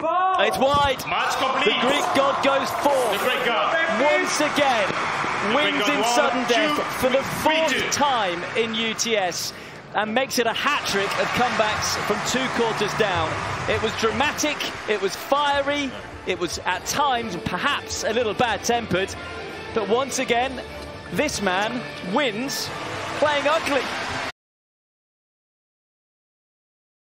It's wide. Match complete. The Greek god goes The. Greek god. Once again, wins in one, sudden death for the fourth time in UTS and makes it a hat trick of comebacks from two quarters down. It was dramatic, it was fiery, it was at times perhaps a little bad tempered, but once again, this man wins playing ugly.